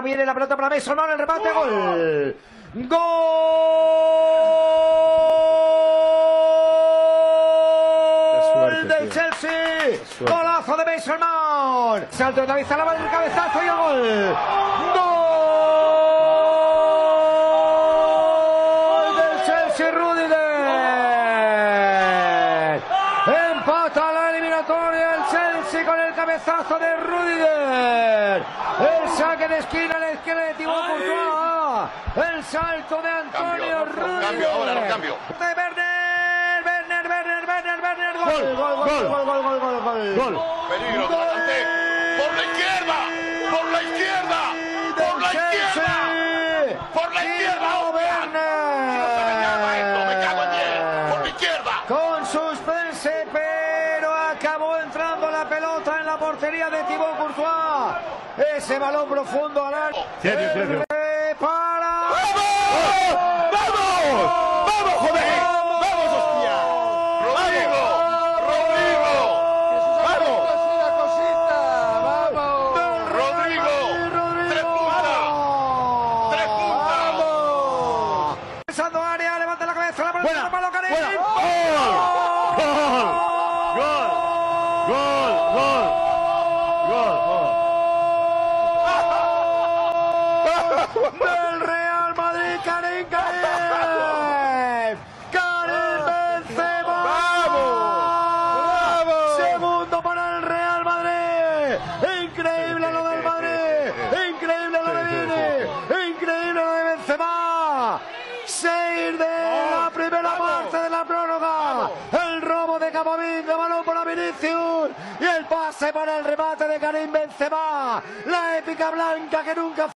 Viene la pelota para Mason el remate, gol. Gol del Chelsea. Golazo de Mason Mount. Salto de David Zalaba del cabezazo y el gol. Gol con el cabezazo de Rudiger. El saque de esquina a la esquina de Thibaut Courtois. El salto de Antonio Cambio, Rudiger. cambio, ahora no cambio. De Werner, Werner, Werner, Werner, Werner. Gol, Gol, gol, gol, gol. gol, gol, gol, gol, gol. Gol. Peligro Kanté. Por la izquierda. Por la izquierda. Por la izquierda. Por la izquierda. Si no se me llama esto, me cago en diez. Por la izquierda. Con suspense, pero acabó entrando la pelota en la portería de Thibaut Courtois. Ese balón profundo al área. Para. ¡Vamos! ¡Vamos! ¡Vamos, joder! ¡Vamos, hostia! Rodrigo. Rodrigo. ¡Vamos! Rodrigo. Tres puntas. Tres puntas. Vamos. Pensando área, levanta la cabeza, la pelota, Karim. ¡Buena! ¡Gol! ¡Gol! ¡Gol! ¡Gol! ¡Gol! del Real Madrid, Karim Karim. Karim Benzema. ¡Vamos! Segundo para el Real Madrid. Increíble lo del Madrid. Increíble lo de Vini. Increíble lo de Benzema. Seis de la primera parte de la prórroga. Balón para Vinicius. Y el pase para el remate de Karim Benzema. La épica blanca que nunca